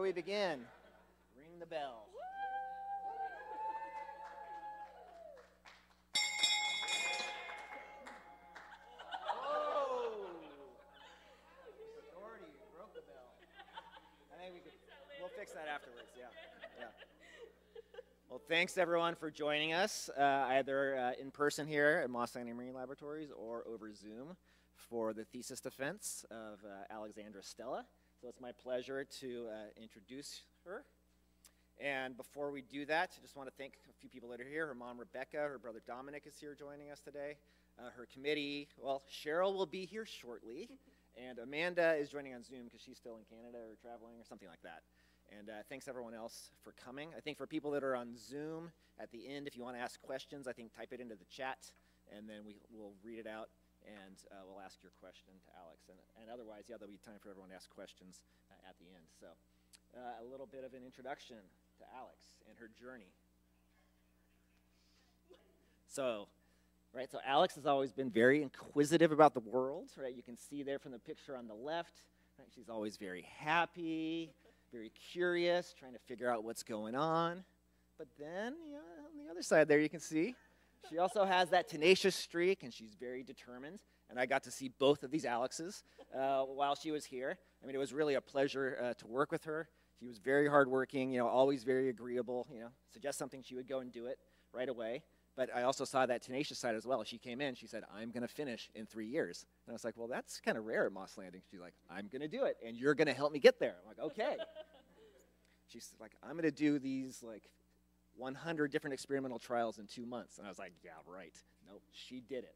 before we begin, ring the bell. Oh! You broke the bell. I think we could, we'll fix that afterwards, yeah. yeah. Well, thanks everyone for joining us, uh, either uh, in person here at Moss Landing Marine Laboratories or over Zoom for the thesis defense of uh, Alexandra Stella. So it's my pleasure to uh, introduce her. And before we do that, I just want to thank a few people that are here. Her mom, Rebecca, her brother Dominic is here joining us today. Uh, her committee, well, Cheryl will be here shortly. And Amanda is joining on Zoom because she's still in Canada or traveling or something like that. And uh, thanks everyone else for coming. I think for people that are on Zoom, at the end, if you want to ask questions, I think type it into the chat, and then we will read it out and uh, we'll ask your question to Alex. And, and otherwise, yeah, there'll be time for everyone to ask questions uh, at the end. So, uh, a little bit of an introduction to Alex and her journey. So, right, so Alex has always been very inquisitive about the world, right? You can see there from the picture on the left, right? She's always very happy, very curious, trying to figure out what's going on. But then, on the other side there, you can see she also has that tenacious streak, and she's very determined. And I got to see both of these Alexes uh, while she was here. I mean, it was really a pleasure uh, to work with her. She was very hardworking, you know, always very agreeable. You know, suggest something, she would go and do it right away. But I also saw that tenacious side as well. She came in, she said, I'm going to finish in three years. And I was like, well, that's kind of rare at Moss Landing. She's like, I'm going to do it, and you're going to help me get there. I'm like, okay. She's like, I'm going to do these, like, 100 different experimental trials in two months. And I was like, yeah, right. Nope, she did it.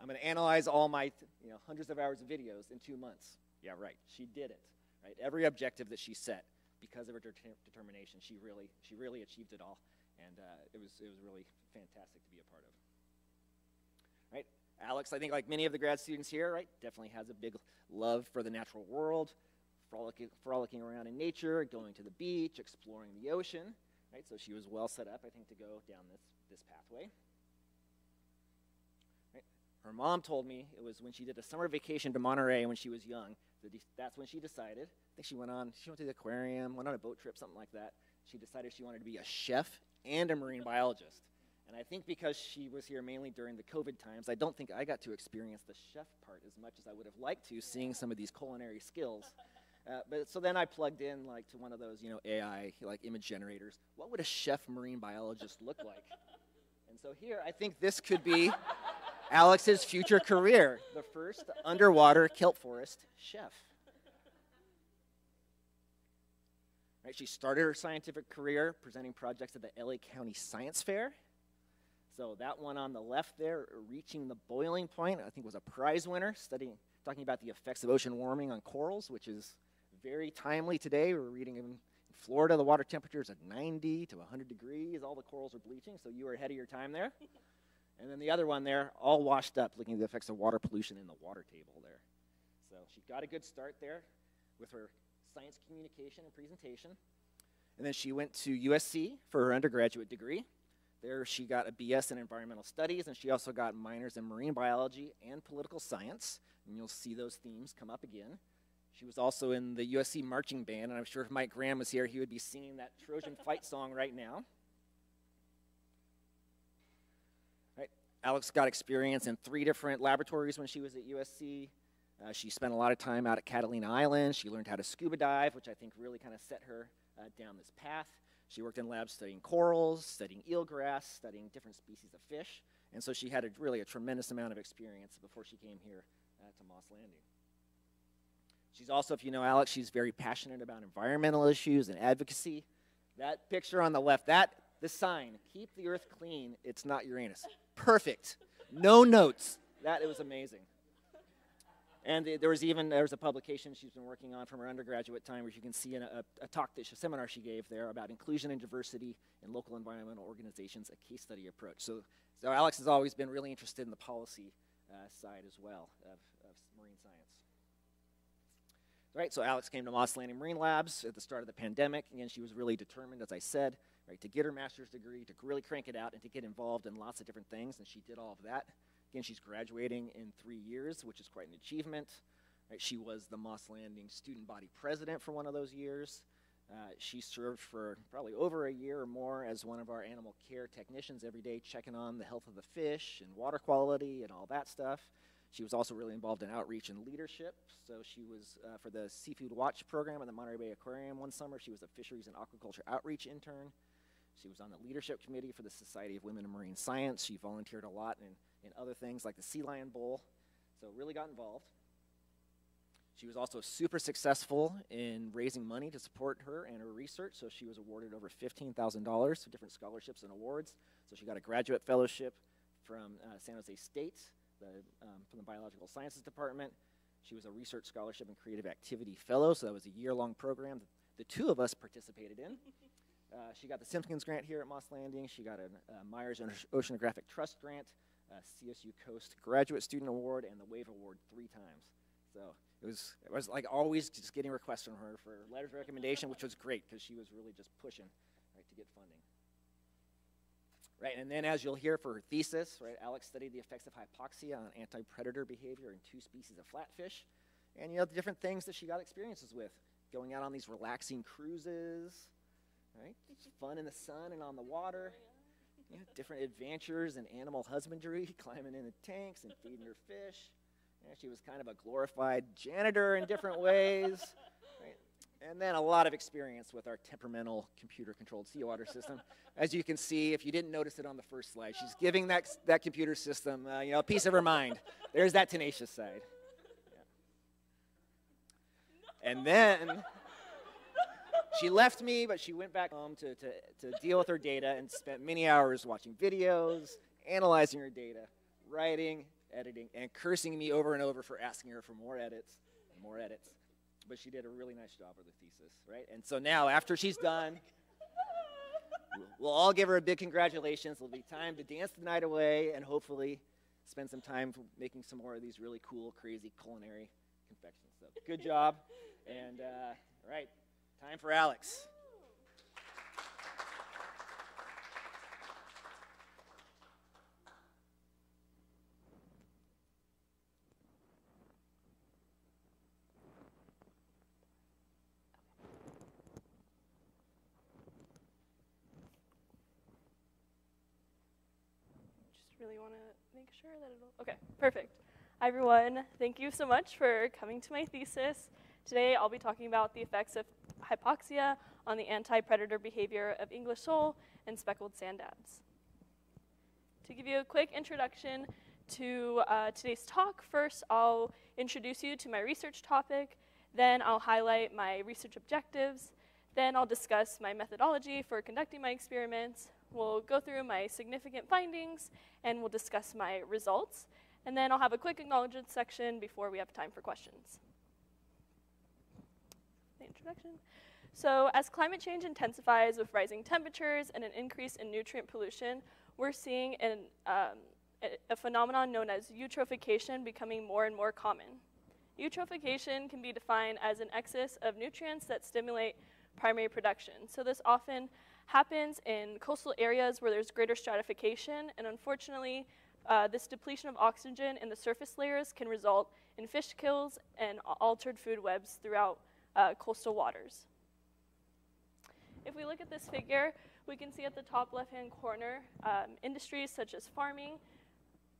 I'm going to analyze all my you know, hundreds of hours of videos in two months. Yeah, right. She did it. Right? Every objective that she set, because of her determination, she really, she really achieved it all. And uh, it, was, it was really fantastic to be a part of. Right? Alex, I think like many of the grad students here, right, definitely has a big love for the natural world, frolicking, frolicking around in nature, going to the beach, exploring the ocean. Right? So she was well set up, I think, to go down this, this pathway. Right? Her mom told me it was when she did a summer vacation to Monterey when she was young. That that's when she decided. I think she went on, she went to the aquarium, went on a boat trip, something like that. She decided she wanted to be a chef and a marine biologist. And I think because she was here mainly during the COVID times, I don't think I got to experience the chef part as much as I would have liked to, seeing some of these culinary skills. Uh, but so then I plugged in like to one of those, you know, AI like image generators. What would a chef marine biologist look like? and so here, I think this could be Alex's future career, the first underwater kelp forest chef. Right, she started her scientific career presenting projects at the LA County Science Fair. So that one on the left there, reaching the boiling point, I think was a prize winner, studying, talking about the effects of ocean warming on corals, which is very timely today. We're reading in Florida, the water temperature is at 90 to 100 degrees. All the corals are bleaching, so you were ahead of your time there. and then the other one there, all washed up, looking at the effects of water pollution in the water table there. So she got a good start there with her science communication and presentation. And then she went to USC for her undergraduate degree. There she got a BS in environmental studies, and she also got minors in marine biology and political science. And you'll see those themes come up again. She was also in the USC marching band, and I'm sure if Mike Graham was here, he would be singing that Trojan fight song right now. Right. Alex got experience in three different laboratories when she was at USC. Uh, she spent a lot of time out at Catalina Island. She learned how to scuba dive, which I think really kind of set her uh, down this path. She worked in labs studying corals, studying eelgrass, studying different species of fish. And so she had a, really a tremendous amount of experience before she came here uh, to Moss Landing. She's also, if you know Alex, she's very passionate about environmental issues and advocacy. That picture on the left, that the sign, keep the earth clean, it's not Uranus. Perfect. No notes. That it was amazing. And there was even there was a publication she's been working on from her undergraduate time, where you can see in a, a talk that she, a seminar she gave there about inclusion and diversity in local environmental organizations, a case study approach. So, so Alex has always been really interested in the policy uh, side as well of, of marine science. Right, so Alex came to Moss Landing Marine Labs at the start of the pandemic. Again, she was really determined, as I said, right, to get her master's degree, to really crank it out, and to get involved in lots of different things, and she did all of that. Again, she's graduating in three years, which is quite an achievement. Right, she was the Moss Landing student body president for one of those years. Uh, she served for probably over a year or more as one of our animal care technicians every day, checking on the health of the fish and water quality and all that stuff. She was also really involved in outreach and leadership. So she was uh, for the Seafood Watch program at the Monterey Bay Aquarium one summer. She was a fisheries and aquaculture outreach intern. She was on the leadership committee for the Society of Women in Marine Science. She volunteered a lot in, in other things like the Sea Lion Bowl. So really got involved. She was also super successful in raising money to support her and her research. So she was awarded over $15,000 for different scholarships and awards. So she got a graduate fellowship from uh, San Jose State the, um, from the Biological Sciences Department. She was a research scholarship and creative activity fellow, so that was a year-long program that the two of us participated in. Uh, she got the Simpkins grant here at Moss Landing. She got a uh, Myers Oceanographic Trust grant, CSU Coast Graduate Student Award, and the WAVE Award three times. So it was, it was like always just getting requests from her for letters of recommendation, which was great because she was really just pushing right, to get funding. Right, and then as you'll hear for her thesis, right, Alex studied the effects of hypoxia on anti-predator behavior in two species of flatfish, and you know the different things that she got experiences with, going out on these relaxing cruises, right, fun in the sun and on the water, you know, different adventures in animal husbandry, climbing in the tanks and feeding her fish. She was kind of a glorified janitor in different ways. And then a lot of experience with our temperamental computer-controlled sea seawater system. As you can see, if you didn't notice it on the first slide, she's giving that, that computer system uh, you know, a piece of her mind. There's that tenacious side. Yeah. And then she left me, but she went back home to, to, to deal with her data and spent many hours watching videos, analyzing her data, writing, editing, and cursing me over and over for asking her for more edits and more edits but she did a really nice job with the thesis, right? And so now, after she's done, we'll all give her a big congratulations. It'll be time to dance the night away and hopefully spend some time making some more of these really cool, crazy culinary confections. So good job. And, uh, all right, time for Alex. really want to make sure that it'll, okay, perfect. Hi everyone, thank you so much for coming to my thesis. Today I'll be talking about the effects of hypoxia on the anti-predator behavior of English sole and speckled sand dabs. To give you a quick introduction to uh, today's talk, first I'll introduce you to my research topic, then I'll highlight my research objectives, then I'll discuss my methodology for conducting my experiments, We'll go through my significant findings and we'll discuss my results. And then I'll have a quick acknowledgement section before we have time for questions. The introduction. So as climate change intensifies with rising temperatures and an increase in nutrient pollution, we're seeing an, um, a, a phenomenon known as eutrophication becoming more and more common. Eutrophication can be defined as an excess of nutrients that stimulate primary production. So this often happens in coastal areas where there's greater stratification, and unfortunately, uh, this depletion of oxygen in the surface layers can result in fish kills and altered food webs throughout uh, coastal waters. If we look at this figure, we can see at the top left-hand corner, um, industries such as farming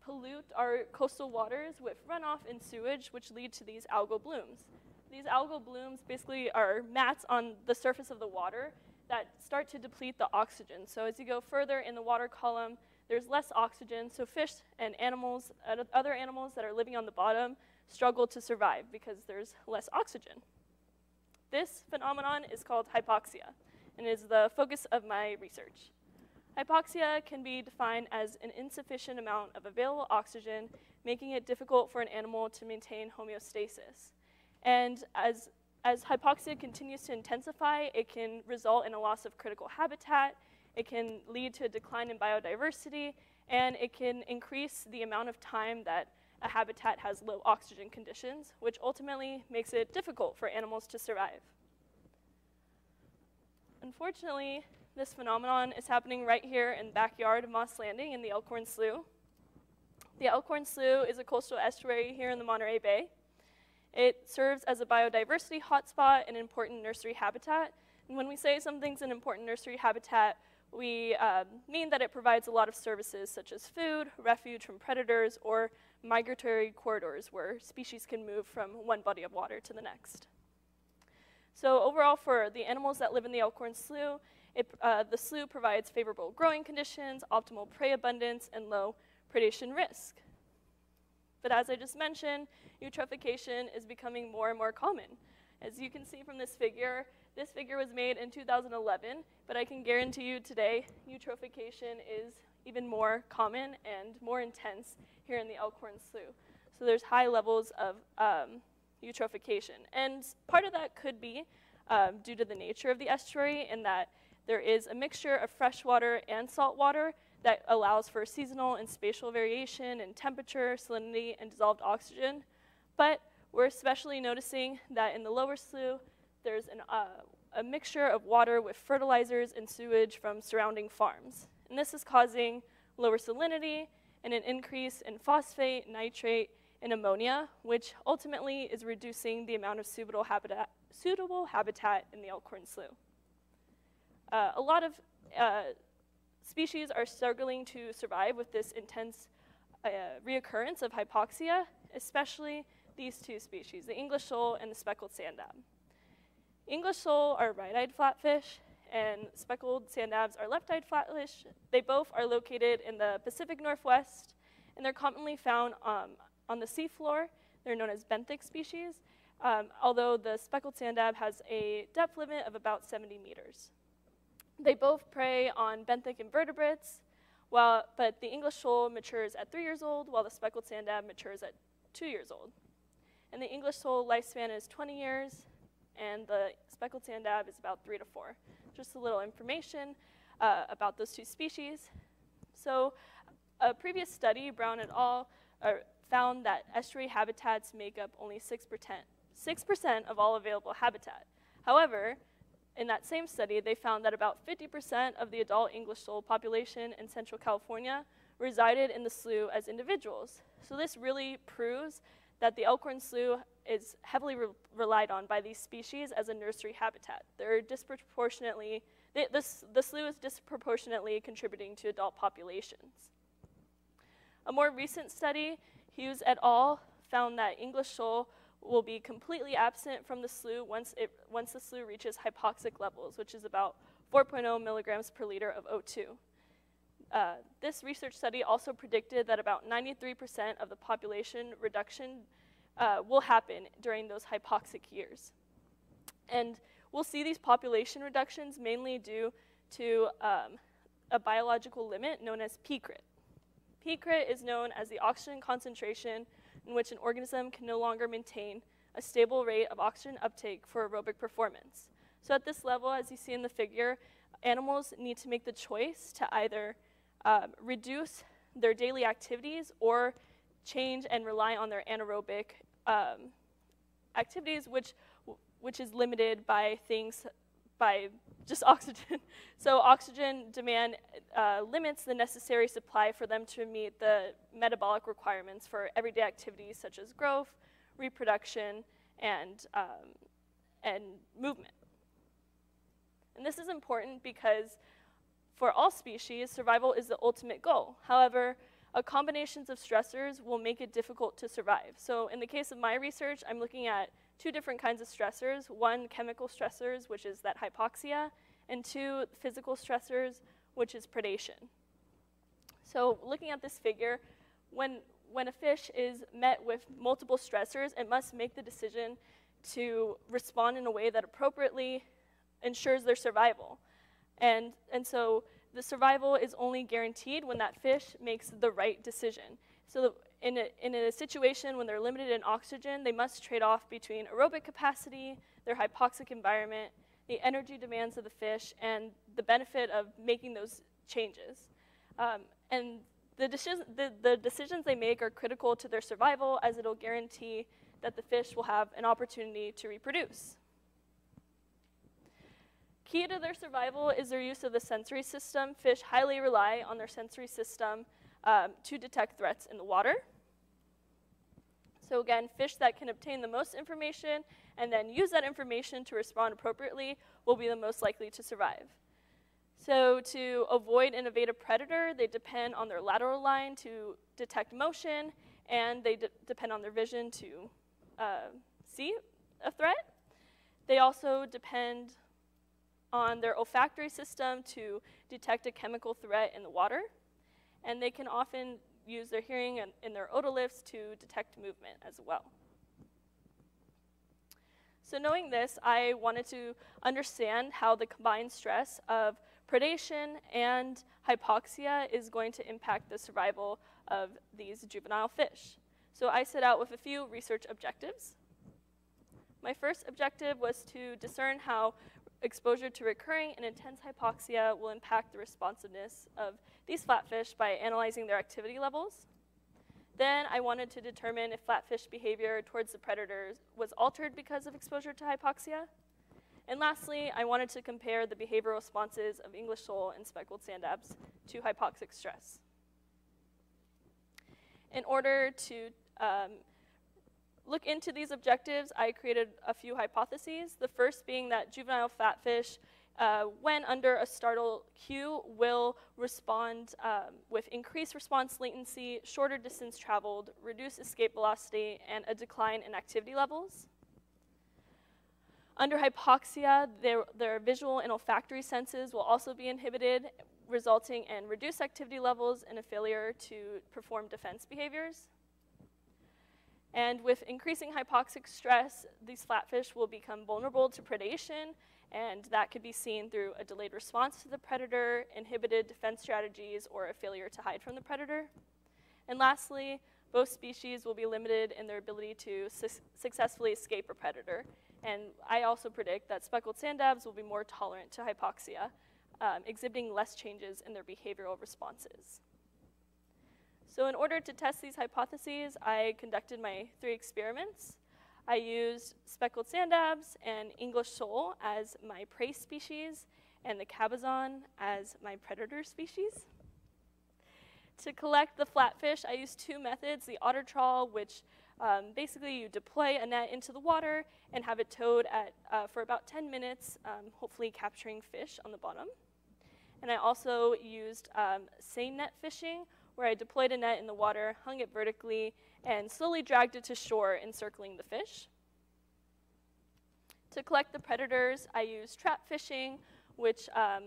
pollute our coastal waters with runoff and sewage, which lead to these algal blooms. These algal blooms basically are mats on the surface of the water that start to deplete the oxygen. So as you go further in the water column, there's less oxygen, so fish and animals, other animals that are living on the bottom struggle to survive because there's less oxygen. This phenomenon is called hypoxia and is the focus of my research. Hypoxia can be defined as an insufficient amount of available oxygen, making it difficult for an animal to maintain homeostasis. And as as hypoxia continues to intensify, it can result in a loss of critical habitat, it can lead to a decline in biodiversity, and it can increase the amount of time that a habitat has low oxygen conditions, which ultimately makes it difficult for animals to survive. Unfortunately, this phenomenon is happening right here in the backyard of Moss Landing in the Elkhorn Slough. The Elkhorn Slough is a coastal estuary here in the Monterey Bay. It serves as a biodiversity hotspot and important nursery habitat And when we say something's an important nursery habitat, we um, mean that it provides a lot of services such as food, refuge from predators, or migratory corridors where species can move from one body of water to the next. So overall, for the animals that live in the Elkhorn Slough, it, uh, the slough provides favorable growing conditions, optimal prey abundance, and low predation risk. But as I just mentioned, eutrophication is becoming more and more common. As you can see from this figure, this figure was made in 2011, but I can guarantee you today, eutrophication is even more common and more intense here in the Elkhorn Slough. So there's high levels of um, eutrophication. And part of that could be um, due to the nature of the estuary in that there is a mixture of freshwater and saltwater that allows for seasonal and spatial variation in temperature, salinity, and dissolved oxygen. But we're especially noticing that in the lower slough, there's an, uh, a mixture of water with fertilizers and sewage from surrounding farms. And this is causing lower salinity and an increase in phosphate, nitrate, and ammonia, which ultimately is reducing the amount of suitable habitat, suitable habitat in the Elkhorn Slough. Uh, a lot of uh, species are struggling to survive with this intense uh, reoccurrence of hypoxia, especially these two species, the English sole and the speckled sand dab. English sole are right-eyed flatfish, and speckled sand dabs are left-eyed flatfish. They both are located in the Pacific Northwest, and they're commonly found um, on the seafloor. They're known as benthic species, um, although the speckled sand dab has a depth limit of about 70 meters. They both prey on benthic invertebrates, while, but the English sole matures at three years old, while the speckled sand dab matures at two years old. And the English sole lifespan is 20 years, and the speckled sand dab is about three to four. Just a little information uh, about those two species. So a previous study, Brown et al., uh, found that estuary habitats make up only 6%, 6% of all available habitat. However, in that same study, they found that about 50% of the adult English sole population in Central California resided in the slough as individuals. So this really proves that the Elkhorn Slough is heavily re relied on by these species as a nursery habitat. They're disproportionately, they, this, the slough is disproportionately contributing to adult populations. A more recent study, Hughes et al. found that English sole will be completely absent from the slough once, it, once the slough reaches hypoxic levels, which is about 4.0 milligrams per liter of O2. Uh, this research study also predicted that about 93% of the population reduction uh, will happen during those hypoxic years. And we'll see these population reductions mainly due to um, a biological limit known as P-crit. P-crit is known as the oxygen concentration in which an organism can no longer maintain a stable rate of oxygen uptake for aerobic performance. So at this level, as you see in the figure, animals need to make the choice to either um, reduce their daily activities or change and rely on their anaerobic um, activities, which, which is limited by things, by just oxygen. so oxygen demand uh, limits the necessary supply for them to meet the metabolic requirements for everyday activities such as growth, reproduction, and, um, and movement. And this is important because for all species, survival is the ultimate goal. However, a combinations of stressors will make it difficult to survive. So in the case of my research, I'm looking at two different kinds of stressors. One, chemical stressors, which is that hypoxia, and two, physical stressors, which is predation. So looking at this figure, when, when a fish is met with multiple stressors, it must make the decision to respond in a way that appropriately ensures their survival. And, and so the survival is only guaranteed when that fish makes the right decision. So in a, in a situation when they're limited in oxygen, they must trade off between aerobic capacity, their hypoxic environment, the energy demands of the fish, and the benefit of making those changes. Um, and the, the, the decisions they make are critical to their survival as it'll guarantee that the fish will have an opportunity to reproduce. Key to their survival is their use of the sensory system. Fish highly rely on their sensory system um, to detect threats in the water. So again, fish that can obtain the most information and then use that information to respond appropriately will be the most likely to survive. So to avoid an evasive predator, they depend on their lateral line to detect motion, and they de depend on their vision to uh, see a threat. They also depend on their olfactory system to detect a chemical threat in the water, and they can often use their hearing and, and their otoliths to detect movement as well. So knowing this, I wanted to understand how the combined stress of predation and hypoxia is going to impact the survival of these juvenile fish. So I set out with a few research objectives. My first objective was to discern how exposure to recurring and intense hypoxia will impact the responsiveness of these flatfish by analyzing their activity levels. Then I wanted to determine if flatfish behavior towards the predators was altered because of exposure to hypoxia. And lastly, I wanted to compare the behavioral responses of English sole and speckled sand dabs to hypoxic stress. In order to um, look into these objectives, I created a few hypotheses. The first being that juvenile fatfish, uh, when under a startle cue, will respond um, with increased response latency, shorter distance traveled, reduced escape velocity, and a decline in activity levels. Under hypoxia, their, their visual and olfactory senses will also be inhibited, resulting in reduced activity levels and a failure to perform defense behaviors. And with increasing hypoxic stress, these flatfish will become vulnerable to predation, and that could be seen through a delayed response to the predator, inhibited defense strategies, or a failure to hide from the predator. And lastly, both species will be limited in their ability to su successfully escape a predator. And I also predict that speckled sand dabs will be more tolerant to hypoxia, um, exhibiting less changes in their behavioral responses. So in order to test these hypotheses, I conducted my three experiments. I used speckled sand dabs and English sole as my prey species and the cabezon as my predator species. To collect the flatfish, I used two methods, the otter trawl, which um, basically you deploy a net into the water and have it towed at, uh, for about 10 minutes, um, hopefully capturing fish on the bottom. And I also used um, seine net fishing, where I deployed a net in the water, hung it vertically, and slowly dragged it to shore, encircling the fish. To collect the predators, I used trap fishing, which um,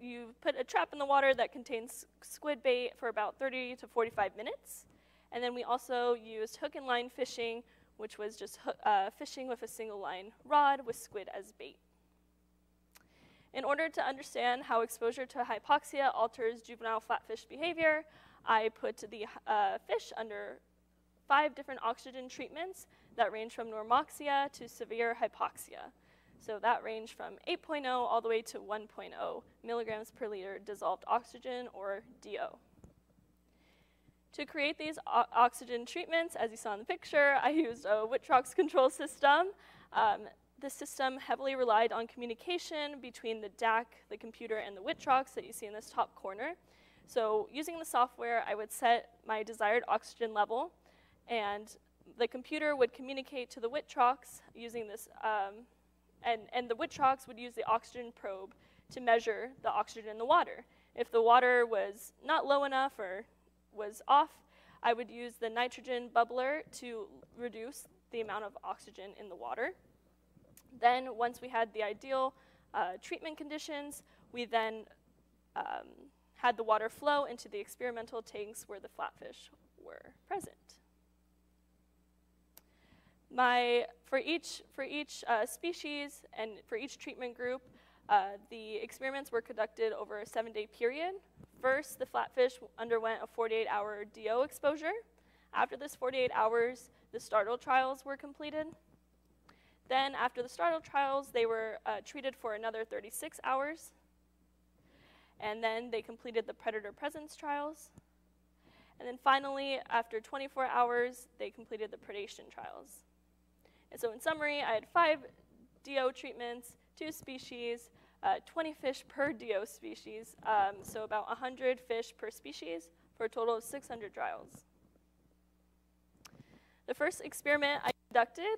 you put a trap in the water that contains squid bait for about 30 to 45 minutes. And then we also used hook and line fishing, which was just uh, fishing with a single line rod with squid as bait. In order to understand how exposure to hypoxia alters juvenile flatfish behavior, I put the uh, fish under five different oxygen treatments that range from normoxia to severe hypoxia. So that range from 8.0 all the way to 1.0 milligrams per liter dissolved oxygen or DO. To create these oxygen treatments, as you saw in the picture, I used a Witrox control system. Um, the system heavily relied on communication between the DAQ, the computer, and the Witrox that you see in this top corner. So using the software, I would set my desired oxygen level, and the computer would communicate to the Witrox using this, um, and, and the Witrox would use the oxygen probe to measure the oxygen in the water. If the water was not low enough or was off, I would use the nitrogen bubbler to reduce the amount of oxygen in the water. Then, once we had the ideal uh, treatment conditions, we then um, had the water flow into the experimental tanks where the flatfish were present. My, for each, for each uh, species and for each treatment group, uh, the experiments were conducted over a seven-day period. First, the flatfish underwent a 48-hour DO exposure. After this 48 hours, the startle trials were completed. Then, after the startle trials, they were uh, treated for another 36 hours. And then they completed the predator presence trials. And then finally, after 24 hours, they completed the predation trials. And so in summary, I had five DO treatments, two species, uh, 20 fish per DO species, um, so about 100 fish per species for a total of 600 trials. The first experiment I conducted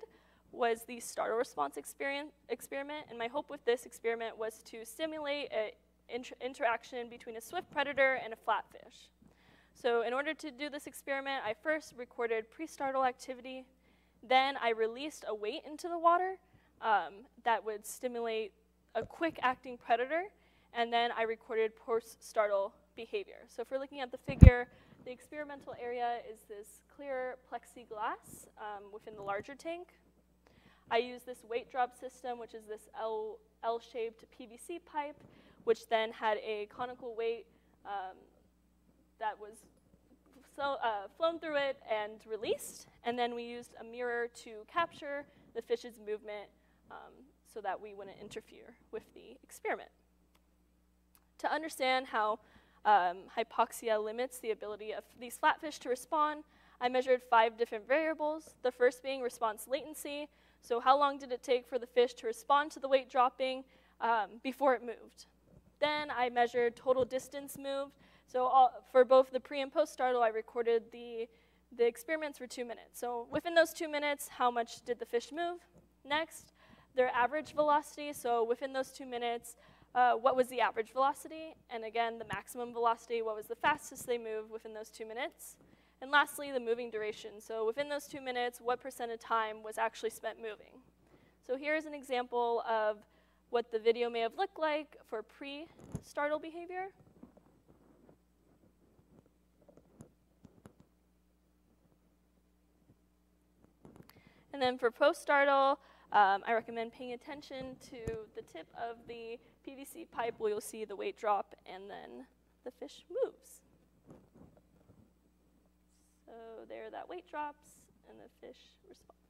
was the startle response experiment, and my hope with this experiment was to simulate an inter interaction between a swift predator and a flatfish. So in order to do this experiment, I first recorded pre-startle activity, then I released a weight into the water um, that would stimulate a quick-acting predator, and then I recorded post-startle behavior. So if we're looking at the figure, the experimental area is this clear plexiglass um, within the larger tank. I use this weight drop system, which is this L-shaped PVC pipe, which then had a conical weight um, that was so, uh, flown through it and released. And then we used a mirror to capture the fish's movement um, so that we wouldn't interfere with the experiment. To understand how um, hypoxia limits the ability of these flatfish to respond, I measured five different variables, the first being response latency, so how long did it take for the fish to respond to the weight dropping um, before it moved? Then I measured total distance moved. So all, for both the pre and post startle, I recorded the, the experiments for two minutes. So within those two minutes, how much did the fish move? Next, their average velocity. So within those two minutes, uh, what was the average velocity? And again, the maximum velocity, what was the fastest they moved within those two minutes? And lastly, the moving duration. So within those two minutes, what percent of time was actually spent moving? So here's an example of what the video may have looked like for pre-startle behavior. And then for post-startle, um, I recommend paying attention to the tip of the PVC pipe where you'll see the weight drop and then the fish moves. So there that weight drops and the fish responds.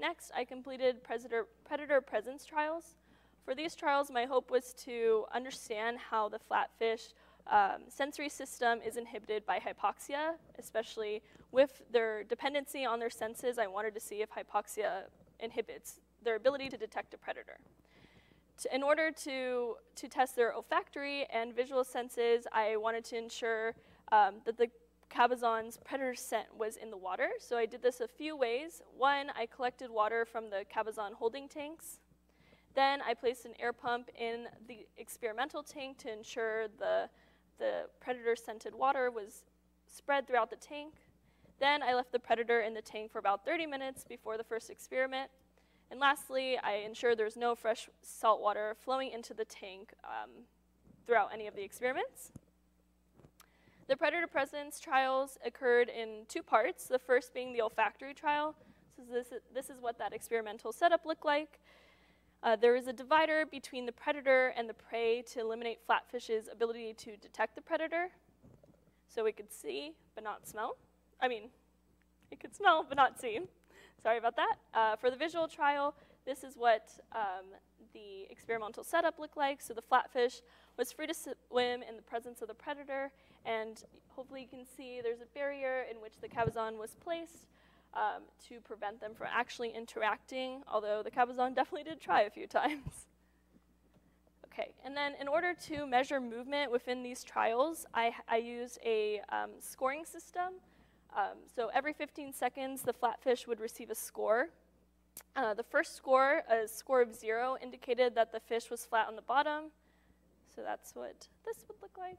Next, I completed predator, predator presence trials. For these trials, my hope was to understand how the flatfish um, sensory system is inhibited by hypoxia, especially with their dependency on their senses. I wanted to see if hypoxia inhibits their ability to detect a predator. To, in order to, to test their olfactory and visual senses, I wanted to ensure um, that the cabezon's predator scent was in the water. So I did this a few ways. One, I collected water from the cabezon holding tanks. Then I placed an air pump in the experimental tank to ensure the, the predator scented water was spread throughout the tank. Then I left the predator in the tank for about 30 minutes before the first experiment. And lastly, I ensured there's no fresh salt water flowing into the tank um, throughout any of the experiments. The predator presence trials occurred in two parts, the first being the olfactory trial. So this is, this is what that experimental setup looked like. Uh, there is a divider between the predator and the prey to eliminate flatfish's ability to detect the predator. So it could see, but not smell. I mean, it could smell, but not see. Sorry about that. Uh, for the visual trial, this is what um, the experimental setup looked like. So the flatfish was free to swim in the presence of the predator, and hopefully you can see there's a barrier in which the cabezon was placed um, to prevent them from actually interacting, although the cabezon definitely did try a few times. okay, and then in order to measure movement within these trials, I, I used a um, scoring system. Um, so every 15 seconds, the flatfish would receive a score. Uh, the first score, a score of zero, indicated that the fish was flat on the bottom. So that's what this would look like.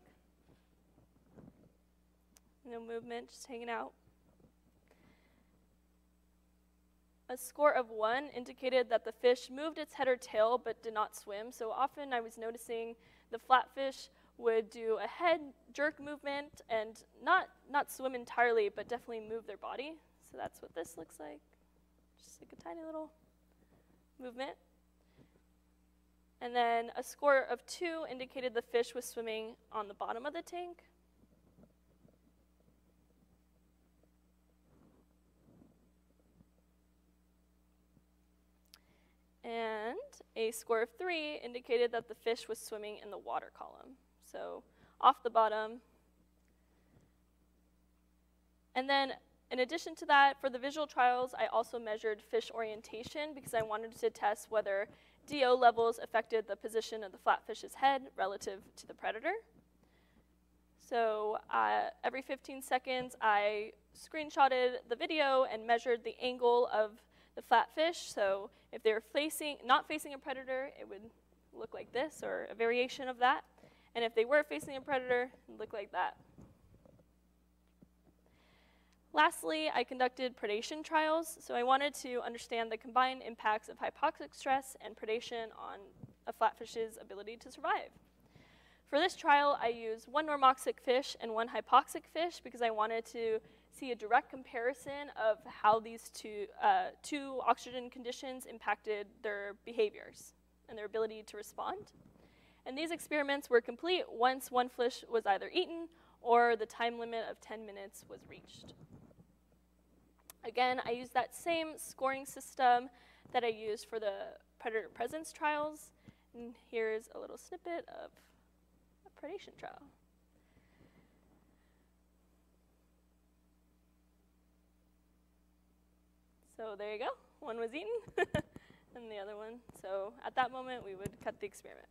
No movement, just hanging out. A score of one indicated that the fish moved its head or tail but did not swim. So often I was noticing the flatfish would do a head jerk movement and not, not swim entirely, but definitely move their body. So that's what this looks like. Just like a tiny little movement. And then a score of two indicated the fish was swimming on the bottom of the tank. And a score of three indicated that the fish was swimming in the water column. So off the bottom. And then in addition to that, for the visual trials, I also measured fish orientation because I wanted to test whether DO levels affected the position of the flatfish's head relative to the predator. So uh, every 15 seconds, I screenshotted the video and measured the angle of the flatfish. So if they were facing, not facing a predator, it would look like this or a variation of that. And if they were facing a predator, it would look like that. Lastly, I conducted predation trials. So I wanted to understand the combined impacts of hypoxic stress and predation on a flatfish's ability to survive. For this trial, I used one normoxic fish and one hypoxic fish because I wanted to see a direct comparison of how these two, uh, two oxygen conditions impacted their behaviors and their ability to respond. And these experiments were complete once one fish was either eaten or the time limit of 10 minutes was reached. Again, I used that same scoring system that I used for the predator presence trials. And here's a little snippet of a predation trial. So there you go. One was eaten and the other one. So at that moment, we would cut the experiment.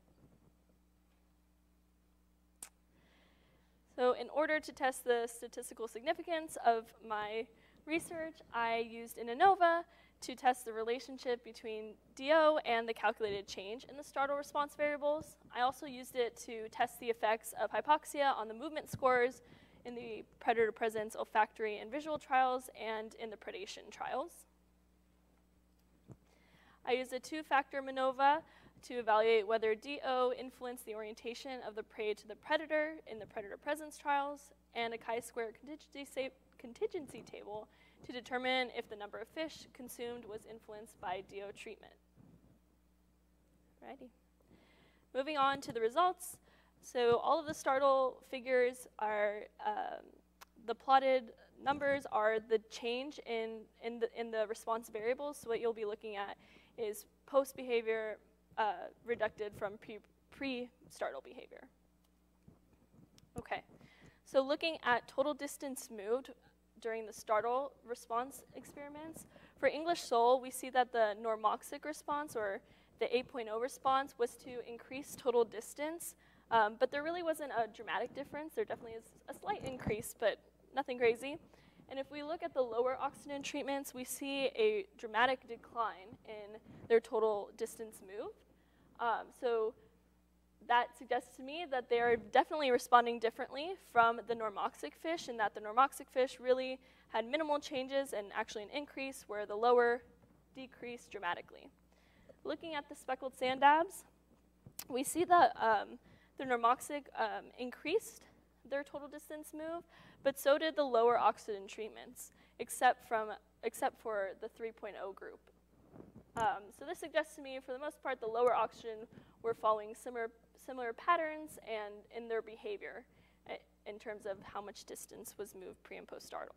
So in order to test the statistical significance of my research, I used in ANOVA to test the relationship between DO and the calculated change in the startle response variables. I also used it to test the effects of hypoxia on the movement scores in the predator presence olfactory and visual trials and in the predation trials. I used a two-factor MANOVA to evaluate whether DO influenced the orientation of the prey to the predator in the predator presence trials and a chi-square contingency contingency table to determine if the number of fish consumed was influenced by DO treatment. Righty. Moving on to the results. So all of the startle figures are, um, the plotted numbers are the change in, in, the, in the response variables. So what you'll be looking at is post behavior uh, reducted from pre-startle behavior. Okay, so looking at total distance moved, during the startle response experiments. For English Sole, we see that the normoxic response, or the 8.0 response, was to increase total distance, um, but there really wasn't a dramatic difference. There definitely is a slight increase, but nothing crazy. And if we look at the lower oxygen treatments, we see a dramatic decline in their total distance moved. Um, so that suggests to me that they are definitely responding differently from the normoxic fish, and that the normoxic fish really had minimal changes and actually an increase, where the lower decreased dramatically. Looking at the speckled sand dabs, we see that um, the normoxic um, increased their total distance move, but so did the lower oxygen treatments, except, from, except for the 3.0 group. Um, so this suggests to me, for the most part, the lower oxygen were following similar similar patterns and in their behavior eh, in terms of how much distance was moved pre and post startle.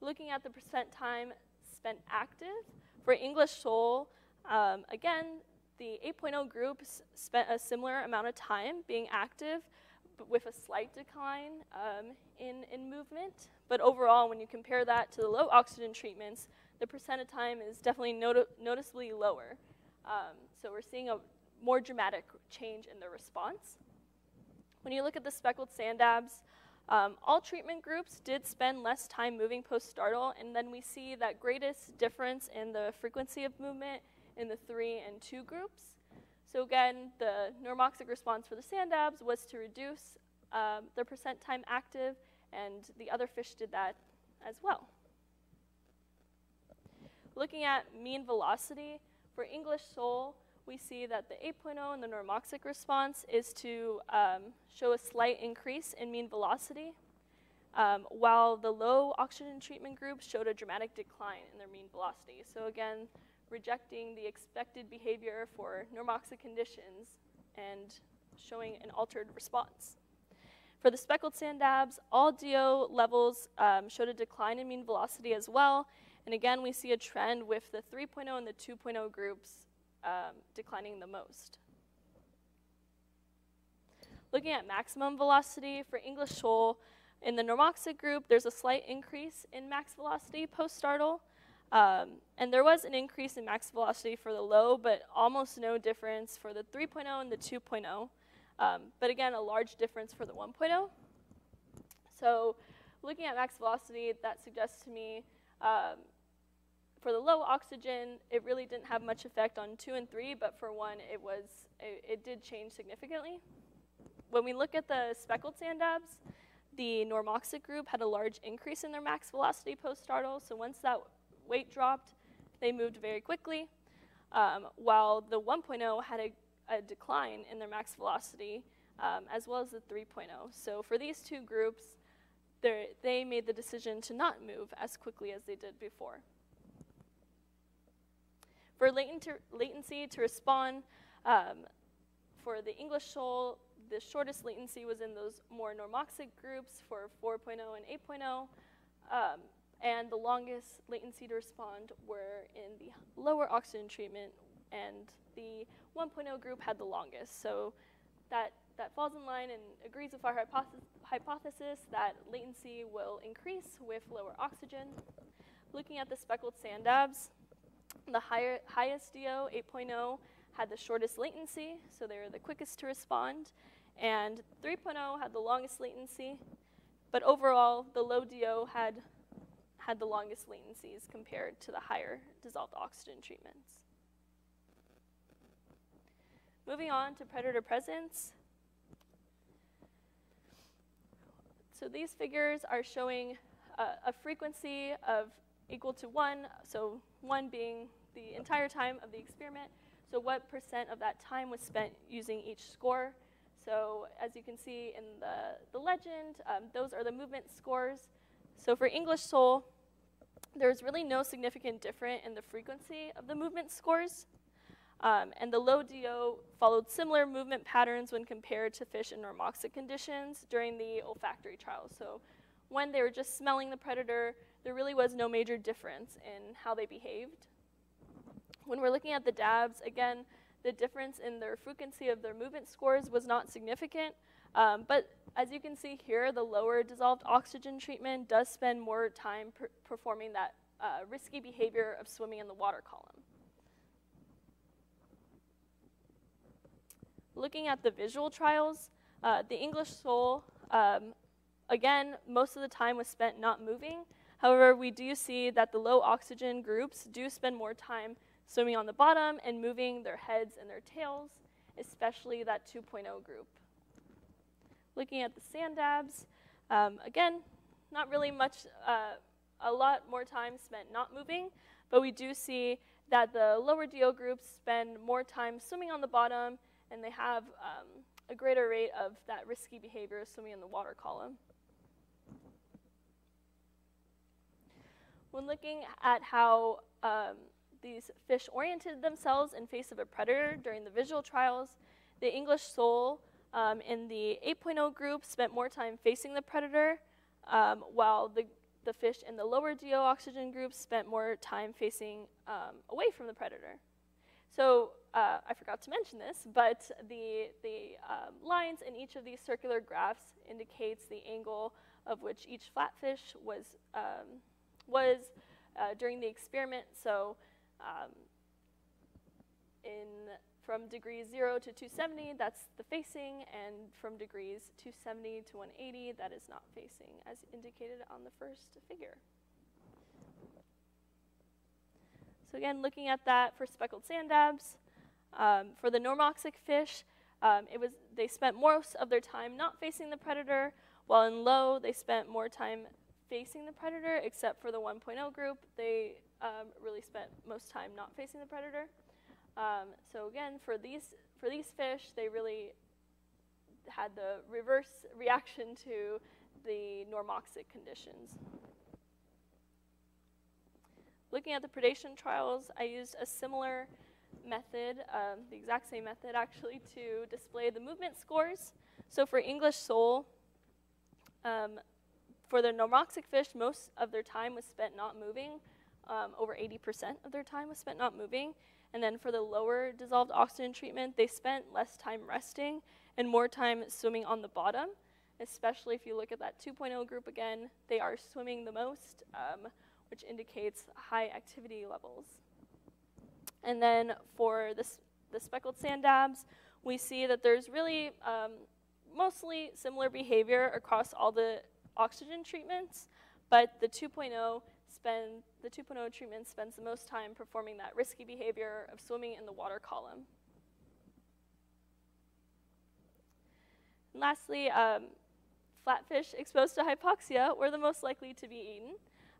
Looking at the percent time spent active, for English Sole, um, again, the 8.0 group spent a similar amount of time being active, but with a slight decline um, in, in movement. But overall, when you compare that to the low oxygen treatments, the percent of time is definitely noti noticeably lower. Um, so we're seeing a more dramatic change in the response. When you look at the speckled sand dabs, um, all treatment groups did spend less time moving post-startle, and then we see that greatest difference in the frequency of movement in the three and two groups. So again, the normoxic response for the sand dabs was to reduce um, the percent time active, and the other fish did that as well. Looking at mean velocity, for English Sole, we see that the 8.0 and the normoxic response is to um, show a slight increase in mean velocity, um, while the low oxygen treatment group showed a dramatic decline in their mean velocity. So again, rejecting the expected behavior for normoxic conditions and showing an altered response. For the speckled sand dabs, all DO levels um, showed a decline in mean velocity as well, and again, we see a trend with the 3.0 and the 2.0 groups um, declining the most. Looking at maximum velocity for English sole, in the normoxic group, there's a slight increase in max velocity post-startle, Um, and there was an increase in max velocity for the low, but almost no difference for the 3.0 and the 2.0. Um, but again, a large difference for the 1.0. So looking at max velocity, that suggests to me um, for the low oxygen, it really didn't have much effect on 2 and 3, but for 1, it, was, it, it did change significantly. When we look at the speckled sand dabs, the normoxic group had a large increase in their max velocity post-startle, so once that weight dropped, they moved very quickly, um, while the 1.0 had a, a, decline in their max velocity, um, as well as the 3.0. So for these two groups, they made the decision to not move as quickly as they did before. For latency to respond, um, for the English sole, the shortest latency was in those more normoxic groups for 4.0 and 8.0. Um, and the longest latency to respond were in the lower oxygen treatment, and the 1.0 group had the longest. So that, that falls in line and agrees with our hypothesis, hypothesis that latency will increase with lower oxygen. Looking at the speckled sand dabs, the higher, highest DO, 8.0, had the shortest latency, so they were the quickest to respond, and 3.0 had the longest latency, but overall, the low DO had had the longest latencies compared to the higher dissolved oxygen treatments. Moving on to predator presence. So these figures are showing uh, a frequency of equal to one, so one being the entire time of the experiment. So what percent of that time was spent using each score. So as you can see in the, the legend, um, those are the movement scores. So for English sole, there's really no significant difference in the frequency of the movement scores. Um, and the low DO followed similar movement patterns when compared to fish in normoxic conditions during the olfactory trials. So when they were just smelling the predator, there really was no major difference in how they behaved. When we're looking at the dabs, again, the difference in their frequency of their movement scores was not significant, um, but as you can see here, the lower dissolved oxygen treatment does spend more time per performing that uh, risky behavior of swimming in the water column. Looking at the visual trials, uh, the English sole, um, again, most of the time was spent not moving. However, we do see that the low oxygen groups do spend more time swimming on the bottom and moving their heads and their tails, especially that 2.0 group. Looking at the sand dabs, um, again, not really much, uh, a lot more time spent not moving, but we do see that the lower DO groups spend more time swimming on the bottom and they have um, a greater rate of that risky behavior swimming in the water column. When looking at how um, these fish oriented themselves in face of a predator during the visual trials, the English sole um, in the 8.0 group spent more time facing the predator, um, while the, the fish in the lower DO oxygen group spent more time facing um, away from the predator. So uh, I forgot to mention this, but the, the um, lines in each of these circular graphs indicates the angle of which each flatfish was, um, was uh, during the experiment. So um, in from degrees 0 to 270, that's the facing, and from degrees 270 to 180, that is not facing, as indicated on the first figure. So again, looking at that for speckled sand dabs, um, for the normoxic fish, um, it was they spent most of their time not facing the predator, while in low they spent more time facing the predator, except for the 1.0 group, they um, really spent most time not facing the predator. Um, so again, for these for these fish, they really had the reverse reaction to the normoxic conditions. Looking at the predation trials, I used a similar method, um, the exact same method actually, to display the movement scores. So for English sole, um, for the normoxic fish, most of their time was spent not moving. Um, over 80% of their time was spent not moving. And then for the lower dissolved oxygen treatment, they spent less time resting and more time swimming on the bottom, especially if you look at that 2.0 group again, they are swimming the most, um, which indicates high activity levels. And then for this, the speckled sand dabs, we see that there's really um, mostly similar behavior across all the oxygen treatments, but the 2.0 spend the 2.0 treatment spends the most time performing that risky behavior of swimming in the water column. And lastly, um, flatfish exposed to hypoxia were the most likely to be eaten.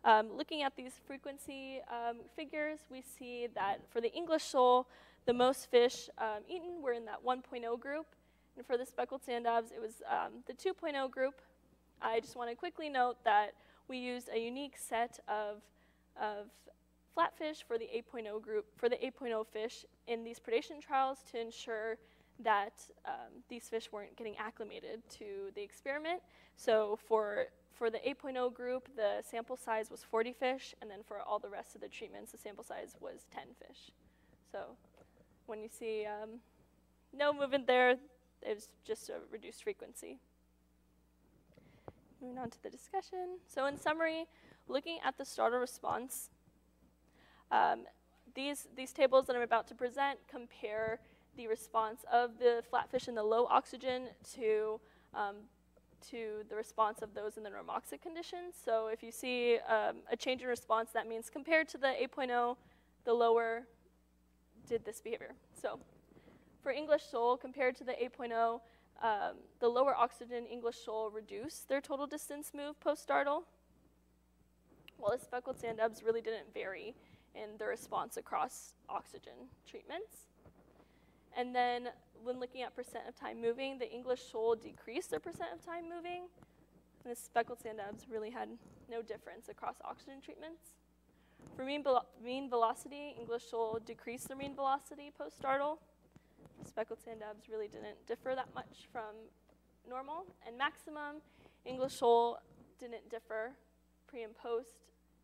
Um, looking at these frequency um, figures, we see that for the English sole, the most fish um, eaten were in that 1.0 group, and for the speckled sand it was um, the 2.0 group. I just want to quickly note that we used a unique set of, of flatfish for the 8.0 group, for the 8.0 fish in these predation trials to ensure that um, these fish weren't getting acclimated to the experiment. So for, for the 8.0 group, the sample size was 40 fish, and then for all the rest of the treatments, the sample size was 10 fish. So when you see um, no movement there, it's just a reduced frequency. Moving on to the discussion. So in summary, looking at the startle response, um, these, these tables that I'm about to present compare the response of the flatfish in the low oxygen to, um, to the response of those in the normoxic conditions. So if you see um, a change in response, that means compared to the 8.0, the lower did this behavior. So for English sole, compared to the 8.0, um, the lower oxygen English sole reduced their total distance move post-startle, while the speckled sand dabs really didn't vary in their response across oxygen treatments. And then when looking at percent of time moving, the English sole decreased their percent of time moving, and the speckled sand dabs really had no difference across oxygen treatments. For mean, mean velocity, English sole decreased their mean velocity post-startle, speckled sand dabs really didn't differ that much from normal. And maximum, English sole didn't differ pre and post.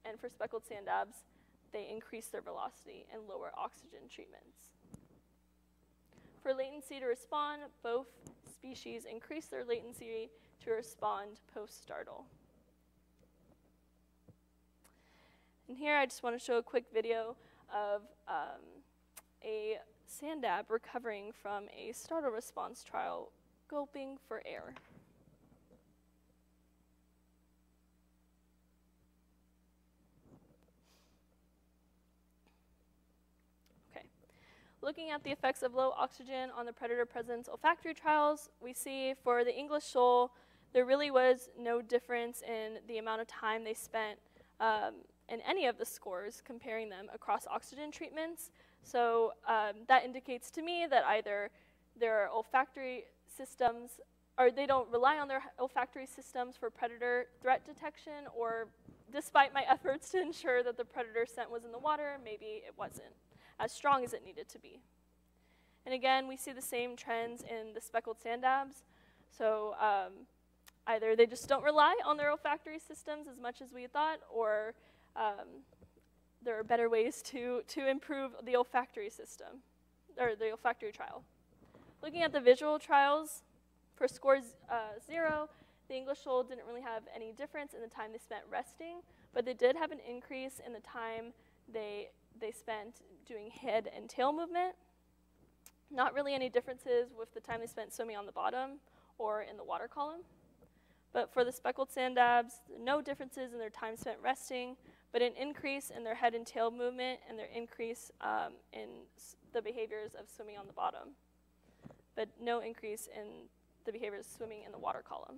And for speckled sand dabs, they increased their velocity and lower oxygen treatments. For latency to respond, both species increased their latency to respond post-startle. And here I just want to show a quick video of um, a sand dab recovering from a startle response trial, gulping for air. Okay. Looking at the effects of low oxygen on the predator presence olfactory trials, we see for the English sole, there really was no difference in the amount of time they spent um, in any of the scores comparing them across oxygen treatments. So um, that indicates to me that either their olfactory systems, or they don't rely on their olfactory systems for predator threat detection, or despite my efforts to ensure that the predator scent was in the water, maybe it wasn't as strong as it needed to be. And again, we see the same trends in the speckled sand dabs. So um, either they just don't rely on their olfactory systems as much as we thought, or um, there are better ways to, to improve the olfactory system, or the olfactory trial. Looking at the visual trials, for scores uh, zero, the English sole didn't really have any difference in the time they spent resting, but they did have an increase in the time they, they spent doing head and tail movement. Not really any differences with the time they spent swimming on the bottom or in the water column. But for the speckled sand dabs, no differences in their time spent resting, but an increase in their head and tail movement and their increase um, in the behaviors of swimming on the bottom, but no increase in the behaviors of swimming in the water column.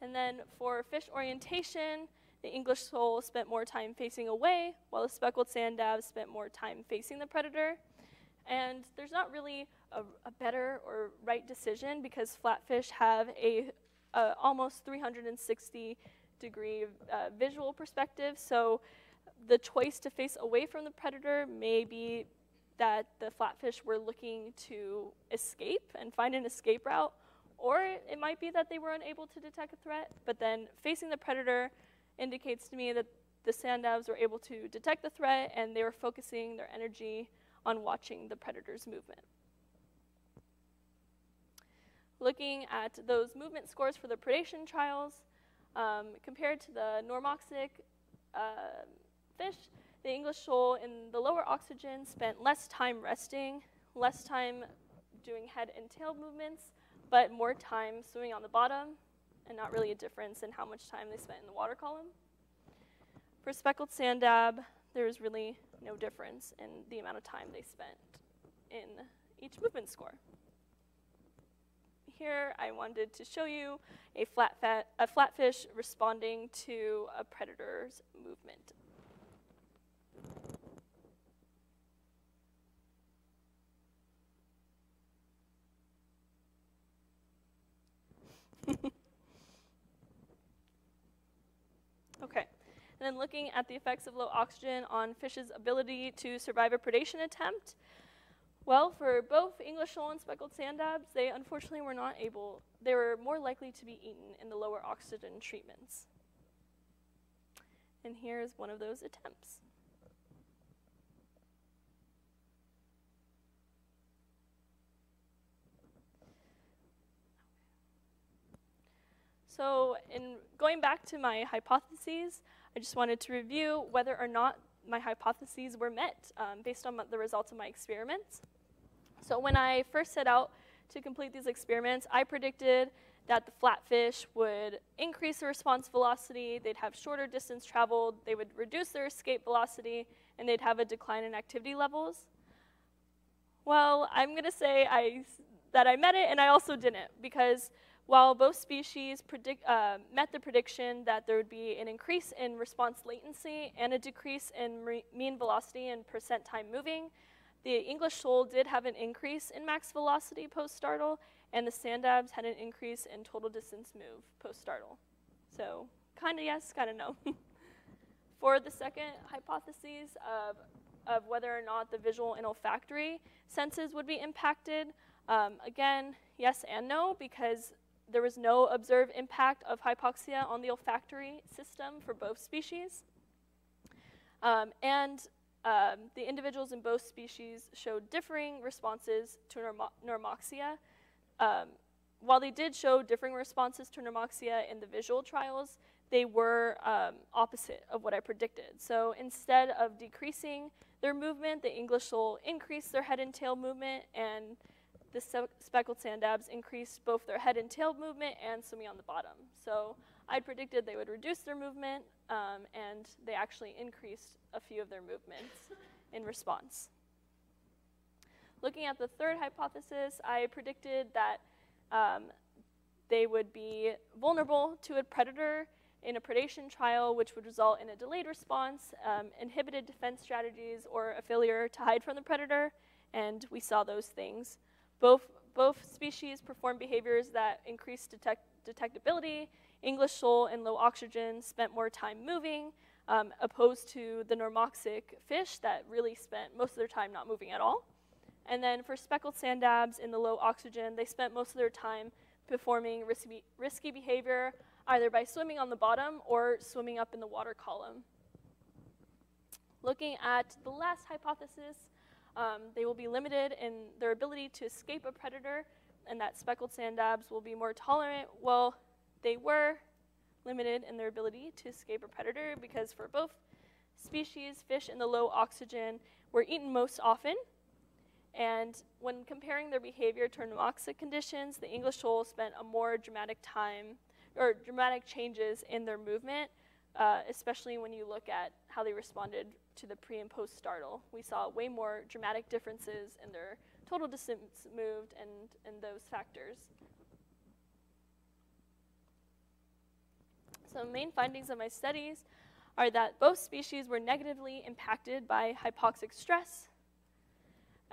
And then for fish orientation, the English sole spent more time facing away, while the speckled sand dab spent more time facing the predator. And there's not really a, a better or right decision because flatfish have a, a almost 360 degree uh, visual perspective. So the choice to face away from the predator may be that the flatfish were looking to escape and find an escape route, or it might be that they were unable to detect a threat, but then facing the predator indicates to me that the sand dabs were able to detect the threat and they were focusing their energy on watching the predator's movement. Looking at those movement scores for the predation trials, Um, compared to the normoxic uh, fish, the English sole in the lower oxygen spent less time resting, less time doing head and tail movements, but more time swimming on the bottom, and not really a difference in how much time they spent in the water column. For speckled sand dab, there was really no difference in the amount of time they spent in each movement score. Here, I wanted to show you a, flat fat, a flatfish responding to a predator's movement. okay, and then looking at the effects of low oxygen on fish's ability to survive a predation attempt. Well, for both English sole and speckled sand dabs, they unfortunately were not able, they were more likely to be eaten in the lower oxygen treatments. And here's one of those attempts. So in going back to my hypotheses, I just wanted to review whether or not my hypotheses were met um, based on the results of my experiments. So when I first set out to complete these experiments, I predicted that the flatfish would increase the response velocity, they'd have shorter distance traveled, they would reduce their escape velocity, and they'd have a decline in activity levels. Well, I'm going to say I, that I met it and I also didn't because while both species predict, uh, met the prediction that there would be an increase in response latency and a decrease in mean velocity and percent time moving, the English sole did have an increase in max velocity post-startle, and the sand dabs had an increase in total distance move post-startle. So kind of yes, kind of no. For the second hypothesis of, of whether or not the visual and olfactory senses would be impacted, um, again, yes and no, because there was no observed impact of hypoxia on the olfactory system for both species. Um, and um, the individuals in both species showed differing responses to normoxia. Um, while they did show differing responses to normoxia in the visual trials, they were um, opposite of what I predicted. So instead of decreasing their movement, the English sole increased their head and tail movement, and the speckled sand dabs increased both their head and tail movement and swimming on the bottom. So I predicted they would reduce their movement, um, and they actually increased a few of their movements in response. Looking at the third hypothesis, I predicted that um, they would be vulnerable to a predator in a predation trial, which would result in a delayed response, um, inhibited defense strategies, or a failure to hide from the predator, and we saw those things. Both, both species perform behaviors that increase detect detectability. English sole and low oxygen spent more time moving, um, opposed to the normoxic fish that really spent most of their time not moving at all. And then for speckled sand dabs in the low oxygen, they spent most of their time performing risky, risky behavior, either by swimming on the bottom or swimming up in the water column. Looking at the last hypothesis, um, they will be limited in their ability to escape a predator, and that speckled sand dabs will be more tolerant. Well, they were limited in their ability to escape a predator because for both species, fish in the low oxygen were eaten most often. And when comparing their behavior to normoxic conditions, the English sole spent a more dramatic time or dramatic changes in their movement, uh, especially when you look at how they responded to the pre and post startle. We saw way more dramatic differences in their total distance moved and, and those factors. So main findings of my studies are that both species were negatively impacted by hypoxic stress.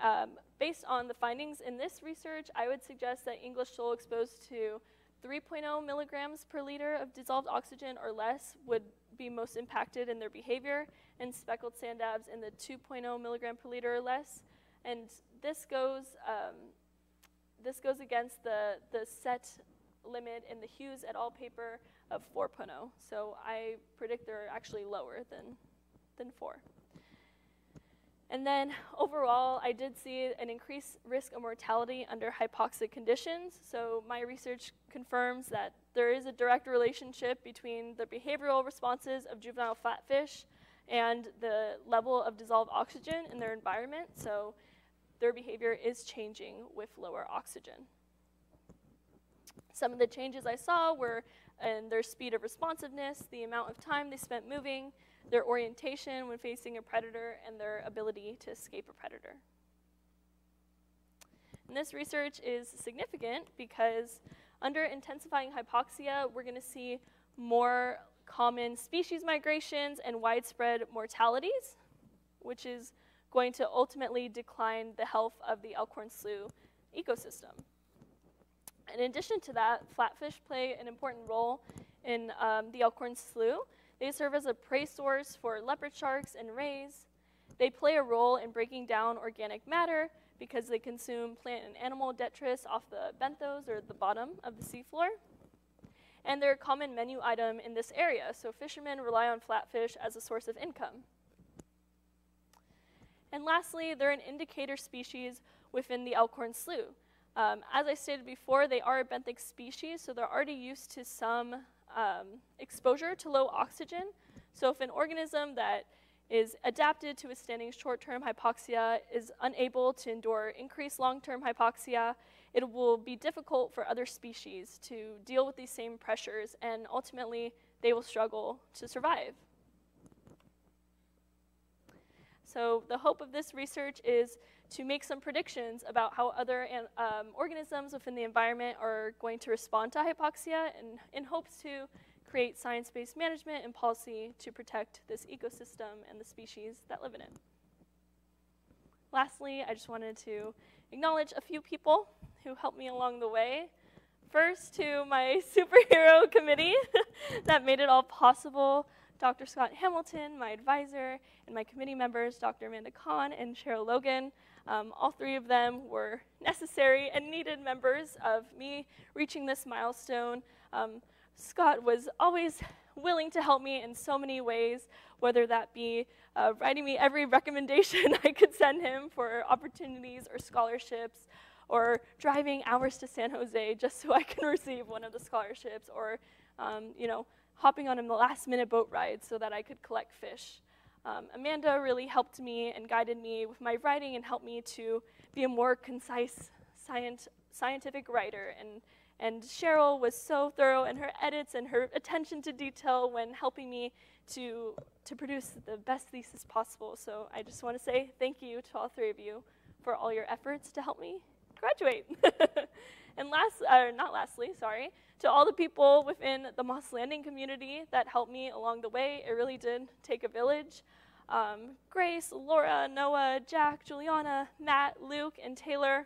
Um, based on the findings in this research, I would suggest that English sole exposed to 3.0 milligrams per liter of dissolved oxygen or less would be most impacted in their behavior, and speckled sand dabs in the 2.0 milligram per liter or less. And this goes, um, this goes against the, the set limit in the Hughes et al. paper of 4.0. So I predict they're actually lower than, than 4. And then overall, I did see an increased risk of mortality under hypoxic conditions. So my research confirms that there is a direct relationship between the behavioral responses of juvenile flatfish and the level of dissolved oxygen in their environment. So their behavior is changing with lower oxygen. Some of the changes I saw were in their speed of responsiveness, the amount of time they spent moving, their orientation when facing a predator, and their ability to escape a predator. And this research is significant because under intensifying hypoxia, we're going to see more common species migrations and widespread mortalities, which is going to ultimately decline the health of the Elkhorn Slough ecosystem. In addition to that, flatfish play an important role in um, the Elkhorn Slough. They serve as a prey source for leopard sharks and rays. They play a role in breaking down organic matter because they consume plant and animal detritus off the benthos or the bottom of the seafloor. And they're a common menu item in this area, so fishermen rely on flatfish as a source of income. And lastly, they're an indicator species within the Elkhorn Slough. Um, as I stated before, they are a benthic species, so they're already used to some um, exposure to low oxygen. So if an organism that is adapted to withstanding short-term hypoxia is unable to endure increased long-term hypoxia, it will be difficult for other species to deal with these same pressures, and ultimately they will struggle to survive. So the hope of this research is to make some predictions about how other um, organisms within the environment are going to respond to hypoxia and in hopes to create science-based management and policy to protect this ecosystem and the species that live in it. Lastly, I just wanted to acknowledge a few people who helped me along the way. First, to my superhero committee that made it all possible. Dr. Scott Hamilton, my advisor, and my committee members, Dr. Amanda Kahn and Cheryl Logan. Um, all three of them were necessary and needed members of me reaching this milestone. Um, Scott was always willing to help me in so many ways, whether that be uh, writing me every recommendation I could send him for opportunities or scholarships, or driving hours to San Jose just so I can receive one of the scholarships, or um, you know, hopping on a last minute boat ride so that I could collect fish. Um, Amanda really helped me and guided me with my writing and helped me to be a more concise scient scientific writer. And, and Cheryl was so thorough in her edits and her attention to detail when helping me to, to produce the best thesis possible. So I just want to say thank you to all three of you for all your efforts to help me graduate. and last, uh, not lastly, sorry, to all the people within the Moss Landing community that helped me along the way. It really did take a village. Um, Grace, Laura, Noah, Jack, Juliana, Matt, Luke, and Taylor,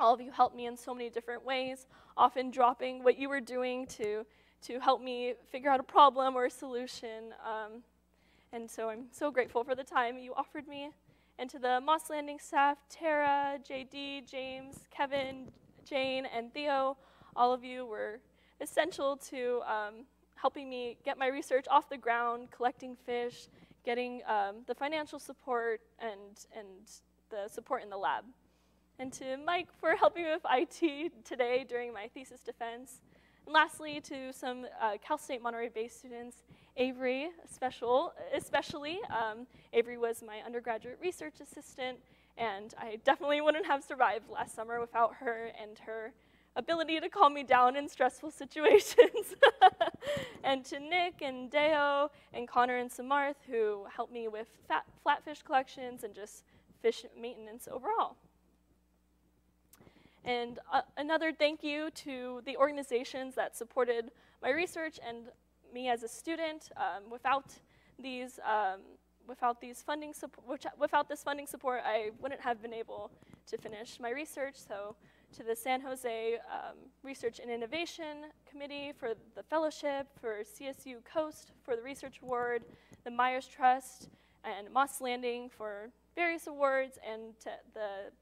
all of you helped me in so many different ways, often dropping what you were doing to, to help me figure out a problem or a solution. Um, and so I'm so grateful for the time you offered me. And to the Moss Landing staff, Tara, JD, James, Kevin, Jane, and Theo, all of you were essential to um, helping me get my research off the ground, collecting fish, getting um, the financial support and, and the support in the lab. And to Mike for helping me with IT today during my thesis defense. And lastly, to some uh, Cal State Monterey Bay students, Avery special, especially. Um, Avery was my undergraduate research assistant, and I definitely wouldn't have survived last summer without her and her ability to calm me down in stressful situations. and to Nick and Deo and Connor and Samarth who helped me with fat, flatfish collections and just fish maintenance overall. And uh, another thank you to the organizations that supported my research and me as a student. Um, without these, um, without these funding support, without this funding support, I wouldn't have been able to finish my research. So to the San Jose um, Research and Innovation Committee for the fellowship, for CSU Coast for the research award, the Myers Trust, and Moss Landing for various awards, and to the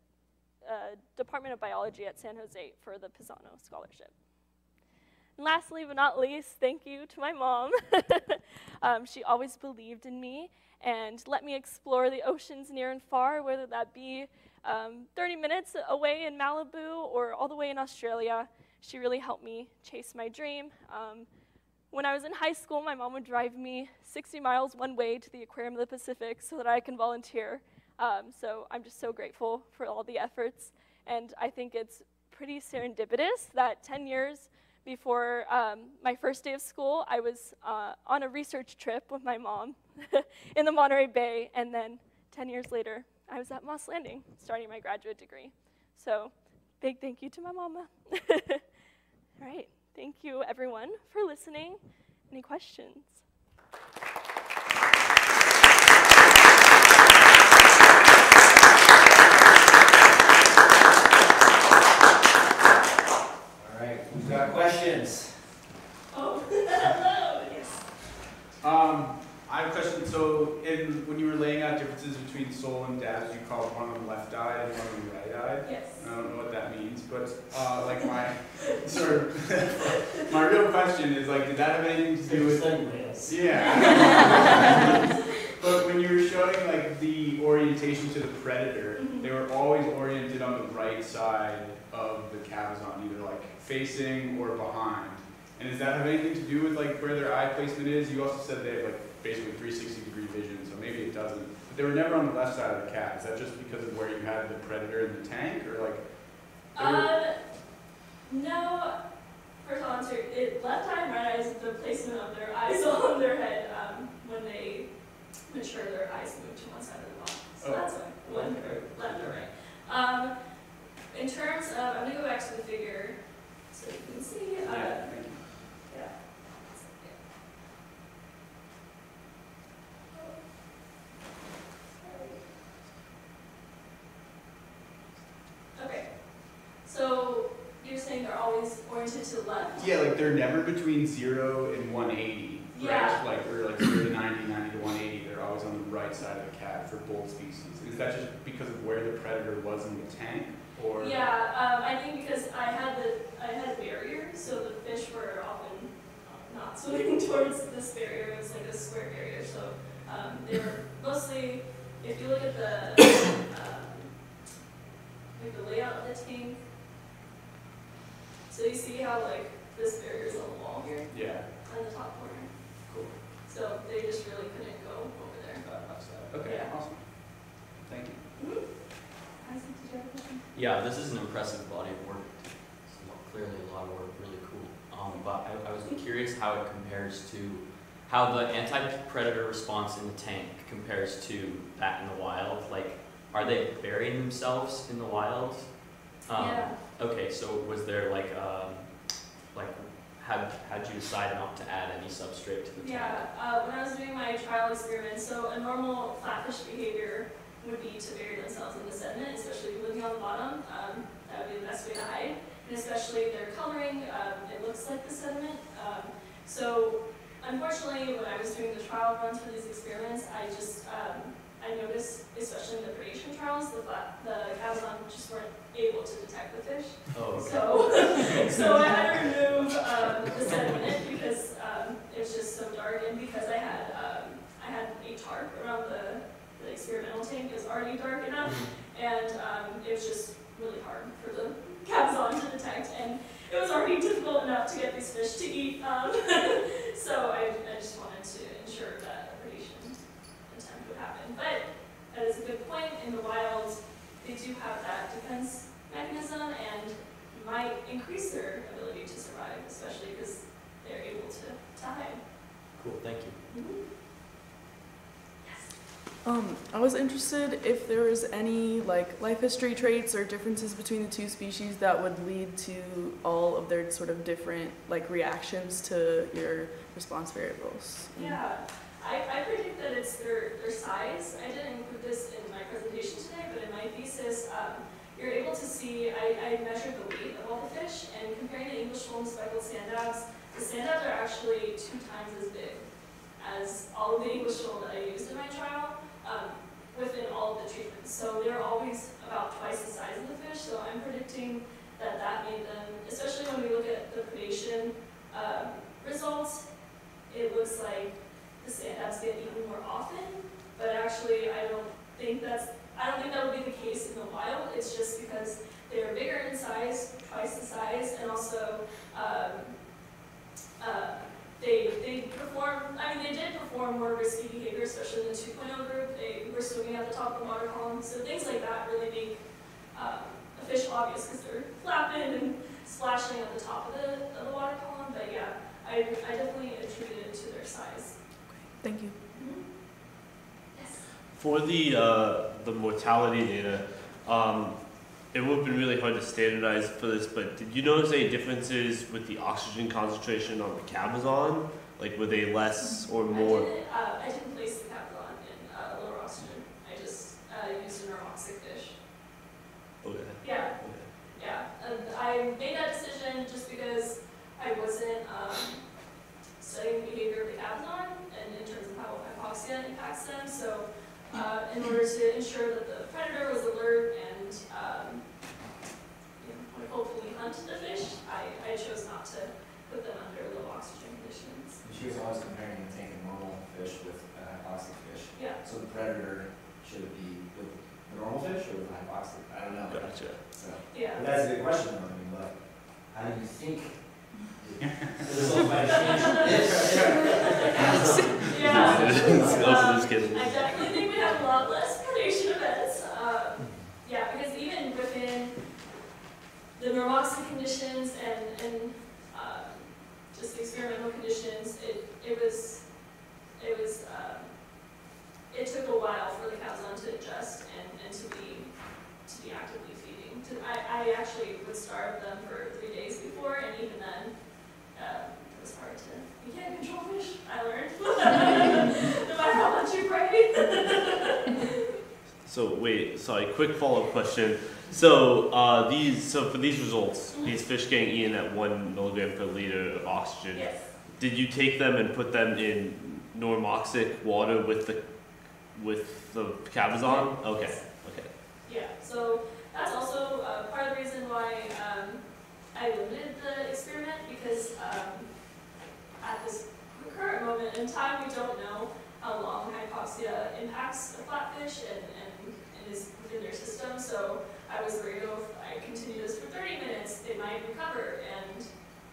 uh, Department of Biology at San Jose for the Pisano Scholarship. And lastly but not least, thank you to my mom. Um, she always believed in me and let me explore the oceans near and far, whether that be um, 30 minutes away in Malibu or all the way in Australia. She really helped me chase my dream. Um, when I was in high school, my mom would drive me 60 miles one way to the Aquarium of the Pacific so that I can volunteer. Um, so I'm just so grateful for all the efforts. And I think it's pretty serendipitous that 10 years before um, my first day of school, I was uh, on a research trip with my mom in the Monterey Bay. And then 10 years later, I was at Moss Landing starting my graduate degree. So, big thank you to my mama. all right. Thank you, everyone, for listening. Any questions? All right, we've got questions. Oh, hello. Yes. Um, I have a question. So, in when you were laying out differences between sole and dabs, you called one on the left eye and one on the right eye. Yes. I don't know what that means, but uh, like my sort of my real question is like, did that have anything to do with? Yeah. but when you were showing like the orientation to the predator, Mhm. they were always oriented on the right side of the cabezon, either like facing or behind. And does that have anything to do with like where their eye placement is? You also said they have like basically 360 degree vision, so maybe it doesn't. But they were never on the left side of the cat. Is that just because of where you had the predator in the tank, or like? Um, no. First of all, answer it, left eye and right eye is the placement of their eyes on their head um, when they mature. Their eyes move to one side of the body, so Oh. that's why one or left or right. Um, in terms of, I'm gonna go back to the figure so you can see. Uh, yeah. Yeah. Okay. So you're saying they're always oriented to the left? Yeah, like they're never between zero and 180. Yeah. Right? Like or like zero to 90, 90 to 180. They're always on the right side of the cat for both species. Is that just because of where the predator was in the tank, or? Yeah, um, I think because I had the I had a barrier, so the fish were often uh, not swimming towards this barrier. It was like a square barrier, so um, they were mostly. If you look at the um, like the layout of the tank, so you see how like this barrier is on the wall here Yeah. on the top corner. Cool. So they just really couldn't go over there. Okay. Yeah. Awesome. Thank you. Isaac, did you have a question? Yeah, this is an impressive body of work. It's clearly a lot of work, really cool. Um, but I, I was curious how it compares to how the anti-predator response in the tank compares to that in the wild. Like, are they burying themselves in the wild? Um, yeah. Okay, so was there like, um, like, how how'd you decide not to add any substrate to the tank? Yeah, uh, when I was doing my trial experiment, so a normal flatfish behavior would be to bury themselves in the sediment, especially on the bottom. Um, that would be the best way to hide. And especially their coloring, um, it looks like the sediment. Um, so unfortunately, when I was doing the trial runs for these experiments, I just um, I noticed, especially in the predation trials, the the cabezon just weren't able to detect the fish. Oh, okay. So, so I had to remove um, the sediment because um, it was just so dark, and because I had um, I had a tarp around the, the experimental tank, it was already dark enough, and um, it was just really hard for the cabezon to detect, and it was already difficult enough to get these fish to eat. Um, so I, I just wanted to ensure that a predation attempt would happen. But that is a good point. In the wild, they do have that defense mechanism and might increase their ability to survive, especially because they're able to, to hide. Cool, thank you. Um, I was interested if there was any like life history traits or differences between the two species that would lead to all of their sort of different like reactions to your response variables. Yeah, I, I predict that it's their, their size. I didn't include this in my presentation today, but in my thesis, um, you're able to see, I, I measured the weight of all the fish, and comparing the English sole and speckled sand the sand are actually two times as big as all of the English sole that I used in my trial um, within all of the treatments. So they're always about twice the size of the fish, so I'm predicting that that made them, especially when we look at the predation um, results, it looks like the sand get eaten more often. But actually, I don't think that's, I don't think that would be the case in the wild. It's just because they're bigger in size, twice the size, and also, um, uh, they, they perform, I mean, they did perform more risky behavior, especially in the 2.0 group. They were swimming at the top of the water column. So things like that really make um, a fish obvious because they're flapping and splashing at the top of the, of the water column. But yeah, I, I definitely attribute it to their size. Thank you. Yes. For the uh, the mortality data, um, it would have been really hard to standardize for this, but did you notice any differences with the oxygen concentration on the cabezon? Like, were they less or I more? didn't, uh, I didn't place the cabezon in uh, lower oxygen. I just uh, used a normoxic fish. Okay. Yeah, okay. yeah. And I made that decision just because I wasn't um, studying the behavior of the cabezon and in terms of how hypoxia impacts them. So uh, in order to ensure that the predator was alert and um, you know, would hopefully hunt the fish, I, I chose not to put them under low oxygen conditions. And She was always comparing the tank of normal fish with a hypoxic fish. Yeah. So the predator, should be normal fish or with the hypoxic? I don't know. Gotcha. So, Yeah. but that's a good question, though, I mean, but how do you think the results might change? Yeah. also just kidding. I definitely think we have a lot less predation events. Um, yeah, because even within the normoxic conditions and, and um, just the experimental conditions, it, it was, it was, um, it took a while for the cabezon to adjust and, and to be, to be actively feeding. To, I, I actually would starve them for three days before, and even then, uh, it was hard to, you can't control fish, I learned. no matter how much you pray. So wait, sorry. Quick follow-up question. So uh, these, so for these results, these fish getting eaten at one milligram per liter of oxygen. yes. Did you take them and put them in normoxic water with the with the cabezon? Okay. Yes. Okay. Yeah, so that's also uh, part of the reason why um, I limited the experiment because um, at this current moment in time, we don't know how long hypoxia impacts a flatfish and, and, and is within their system. So I was worried oh, if I continue this for 30 minutes, they might recover, and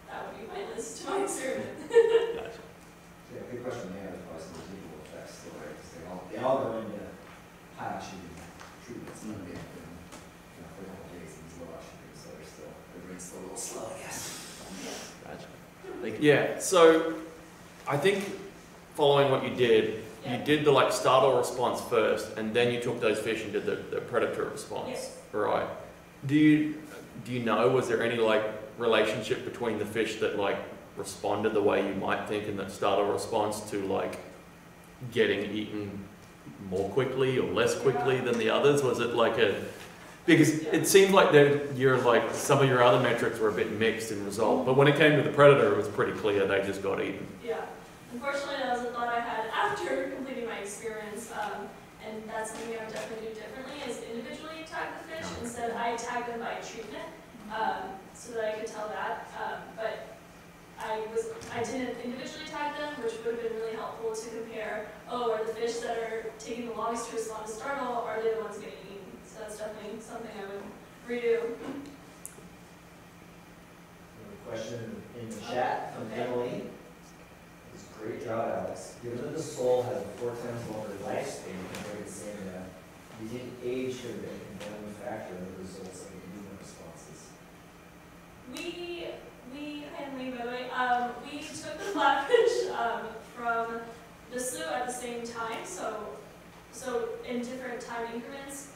that would be pointless to my experiment. Gotcha. Yeah, good question, yeah, there's probably some residual effects still, right? 'Cause they all, they all go into high oxygen treatments, but they have been, you know, for a couple days in low oxygen, so they're still, everybody's still a little slow, I guess. Gotcha. Thank you. Yeah, so I think following what you did, Yeah. you did the like startle response first, and then you took those fish and did the, the predator response. Yes. Right. Do you do you know was there any like relationship between the fish that like responded the way you might think in that startle response to like getting eaten more quickly or less quickly than the others? Was it like a because it seemed like that you're like some of your other metrics were a bit mixed in result, but when it came to the predator, it was pretty clear they just got eaten. Yeah, unfortunately, that was a thought I had after completing my experience, um, and that's something I would definitely do differently, is individually tag the fish, instead I tag them by treatment, um, so that I could tell that, um, but I was, I didn't individually tag them, which would have been really helpful to compare, oh, are the fish that are taking the longest to respond to startle, are they the ones getting eaten? So that's definitely something I would redo. Question in the oh, chat from Okay. Emily. It's great job, Alex. Given that the sole has a four times longer lifespan compared to Sandra, do you think age could have been a compelling factor in the results of the human responses? We, we, hi Emily, by the way, um, we took the flatfish, um, from the slough at the same time, so, so in different time increments.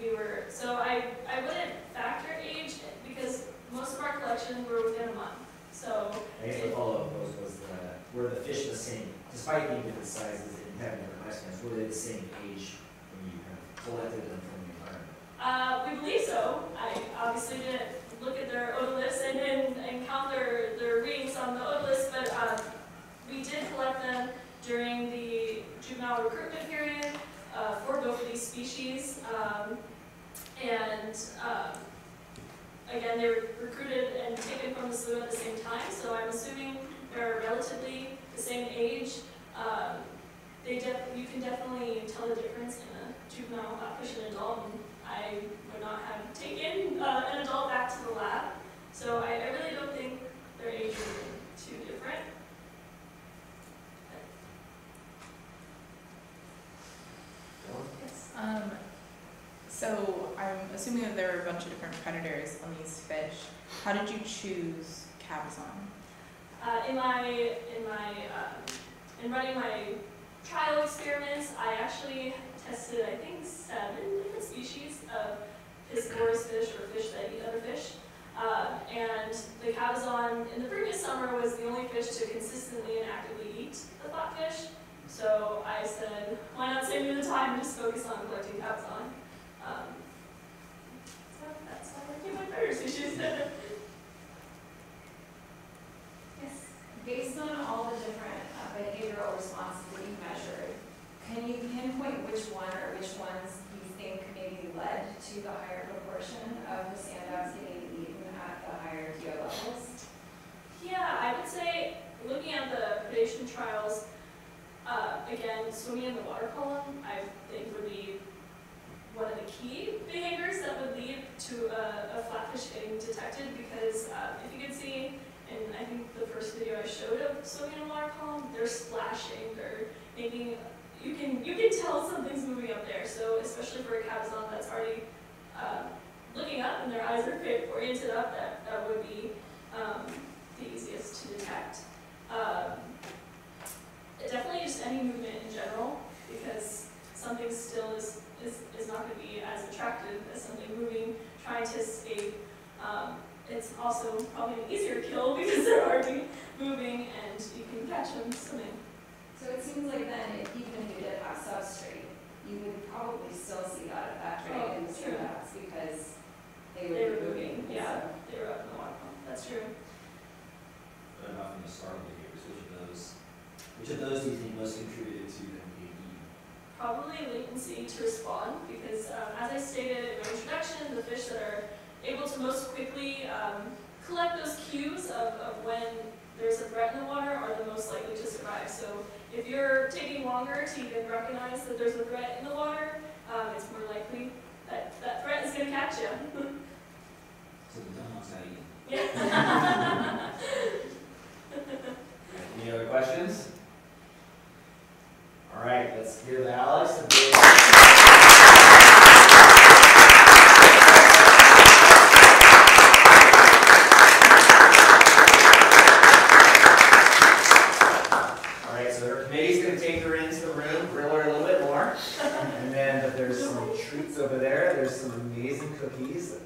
We were, so I, I wouldn't factor age because most of our collections were within a month, so, I guess the follow-up was, was the, were the fish the same, despite being different sizes and having different lifespans, were they the same age when you kind of collected them from the environment? uh, we believe so. I obviously didn't look at their otoliths and, and, and count their, their readings on the otoliths, but, um, we did collect them during the juvenile recruitment period, uh, for both of these species. Um, and, um, again, they were recruited and taken from the slough at the same time, so I'm assuming they're relatively the same age. Um, they you can definitely tell the difference in a juvenile and adult, and I would not have taken uh, an adult back to the lab. So I, I really don't think their age is too different. Yes. Um, so I'm assuming that there are a bunch of different predators on these fish. How did you choose Cabezon? Uh, in my in my um, in running my trial experiments, I actually tested I think seven different species of fish or fish that eat other fish. Uh, and the cabezon in the previous summer was the only fish to consistently and actively eat the flatfish. So I said, why not save me the time and just focus on collecting cabezon? Um, so that's how I came with predator species. Yes. Based on all the different uh, behavioral responses that you measured, can you pinpoint which one or which ones led to the higher proportion of the sanddabs getting eaten at the higher DO levels? Yeah, I would say looking at the predation trials, uh, again, swimming in the water column, I think would be one of the key behaviors that would lead to a, a flatfish getting detected because um, if you can see, in I think the first video I showed of swimming in a water column, they're splashing, they're making, you can you can tell something's moving up there. So especially for a cabezon that's already um, looking up and their eyes are oriented up, that, that would be um, the easiest to detect. Um, definitely just any movement in general, because something still is, is, is not going to be as attractive as something moving, trying to escape. Um, it's also probably an easier kill because they're already moving and you can catch them swimming. So it seems like then, if even if you did have substrate, you would probably still see that effect Oh, rate in the true. sanddabs because they They would were moving, moving. yeah. so- They were up in the water column. That's true. But enough from the starting behaviors, which of those, which of those do you think most contributed to them being eaten? Probably latency to respond because, um, as I stated in my introduction, the fish that are able to most quickly um, collect those cues of, of when there's a threat in the water are the most likely to survive. So if you're taking longer to even recognize that there's a threat in the water, um, it's more likely that that threat is going to catch you. So the dumb ones got yeah. Any other questions? All right, let's give Alex a big. All right, so her committee's gonna take her into the room, grill her a little bit more. And then there's some treats over there, there's some amazing cookies.